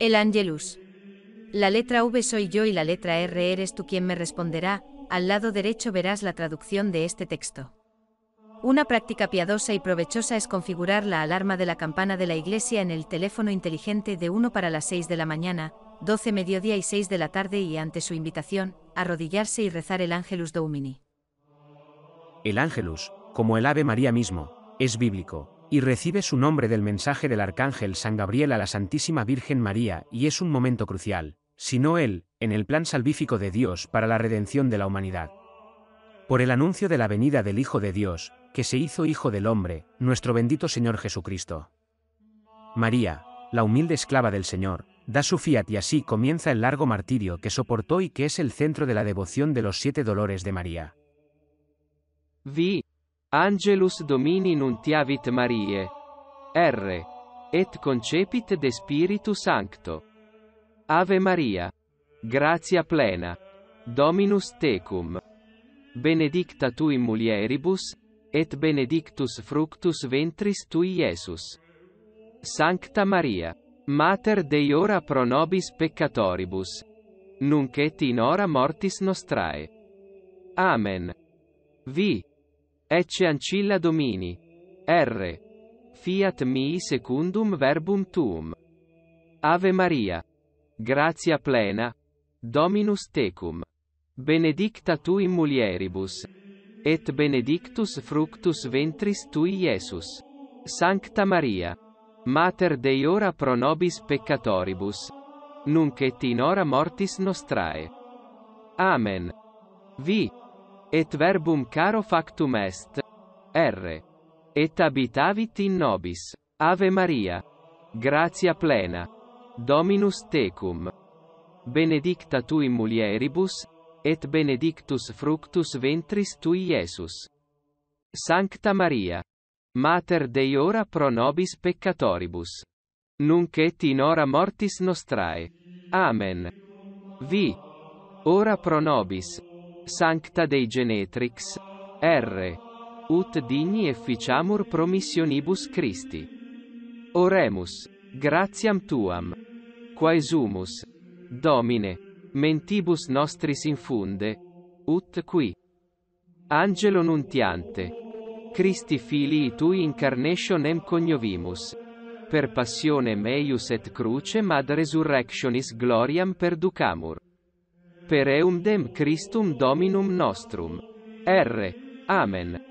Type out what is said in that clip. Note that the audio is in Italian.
El Angelus. La letra V soy yo y la letra R eres tú quien me responderá, al lado derecho verás la traducción de este texto. Una práctica piadosa y provechosa es configurar la alarma de la campana de la iglesia en el teléfono inteligente de uno para las 6 de la mañana, 12 mediodía y 6 de la tarde y ante su invitación, arrodillarse y rezar el Angelus Domini. El Ángelus, como el Ave María mismo, es bíblico, y recibe su nombre del mensaje del Arcángel San Gabriel a la Santísima Virgen María y es un momento crucial, si no él, en el plan salvífico de Dios para la redención de la humanidad. Por el anuncio de la venida del Hijo de Dios, que se hizo Hijo del Hombre, nuestro bendito Señor Jesucristo. María, la humilde esclava del Señor, da su fiat y así comienza el largo martirio que soportó y que es el centro de la devoción de los siete dolores de María. V. Angelus Domini nuntiavit Mariae. R. Et concepit de Spiritu Sancto. Ave Maria. Gratia plena. Dominus tecum. Benedicta tu in mulieribus, et benedictus fructus ventris tui Iesus. Sancta Maria. Mater Dei ora pro nobis peccatoribus. Nunc et in hora mortis nostrae. Amen. V. Ecce ancilla domini. R. Fiat mii secundum verbum tuum. Ave Maria. Gratia plena. Dominus tecum. Benedicta tu in mulieribus. Et benedictus fructus ventris tui Iesus. Sancta Maria. Mater Dei ora pro nobis peccatoribus. Nunc et in hora mortis nostrae. Amen. V. Et verbum caro factum est. R. Et habitavit in nobis. Ave Maria. Gratia plena. Dominus tecum. Benedicta tu in mulieribus, et benedictus fructus ventris tui Iesus. Sancta Maria. Mater Dei ora pro nobis peccatoribus. Nunc et in hora mortis nostrae. Amen. V. Ora pro nobis. Sancta Dei Genetrix. R. Ut digni efficiamur promissionibus Christi. Oremus. Gratiam tuam. Quaesumus. Domine. Mentibus nostris infunde. Ut qui. Angelo nuntiante. Christi filii tui incarnationem coniovimus. Per passionem eius et crucem ad resurrectionis gloriam perducamur per eum dem Christum Dominum nostrum. R. Amen.